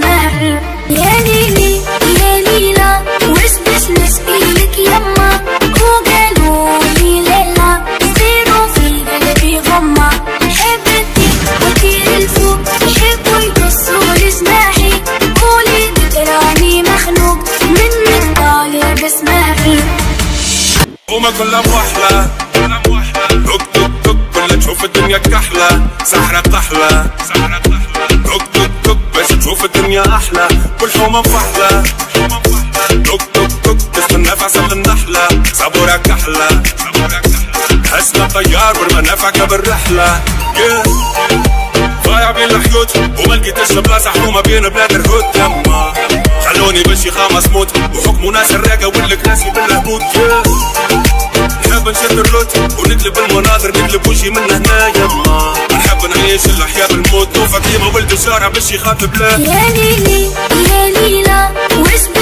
ما يا ليلي يا ليلى وش بس نسقيلك يما وقالوا لي ليلى صيروا في قلبي غمة. حبتي وكيل الفوق يحبوا يقصوا لجناحي قولي تراني مخنوق منك طالع بس ما وما كلها موحلة توك توك توك كلها تشوف الدنيا كحلة. سحرة طحلة توك توك تشوف الدنيا أحلى كل حومة مفحلة توك توك توك تستنى في عسل النحلة. صبورة كحلة حسنا طيار والمنافع بالرحلة. Yeah. ضايع بين الحيوت وما لقيتش بلاصة حومة بين بلاد الهود يما. خلوني باش يخامس موت وحكموا ناس الراقة والكراسي بالهبوط. Yeah. نحب نشد الروت ونقلب المناظر نقلب وشي من هنا. يما. ولد الشارع باش يخاطب لا يا ليلي يا ليلى وش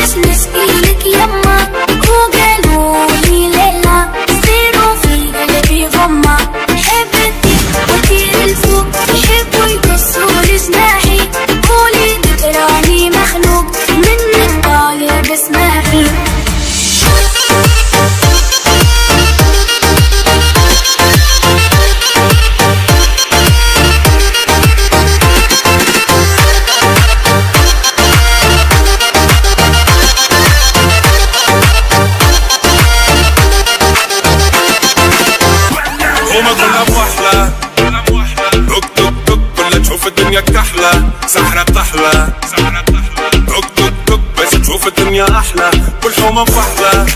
هما كلها موحلة توك توك توك كلها تشوف الدنيا كحلة سحرة طحلة توك توك توك باش تشوف الدنيا أحلى. كل حومة مفحلة